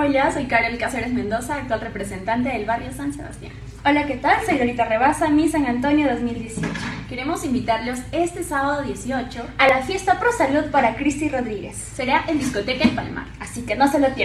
Hola, soy Carol Cáceres Mendoza, actual representante del barrio San Sebastián. Hola, ¿qué tal? Soy Lolita Rebasa, Mi San Antonio 2018. Queremos invitarlos este sábado 18 a la fiesta Pro Salud para Cristi Rodríguez. Será en Discoteca El Palmar. Así que no se lo pierdan.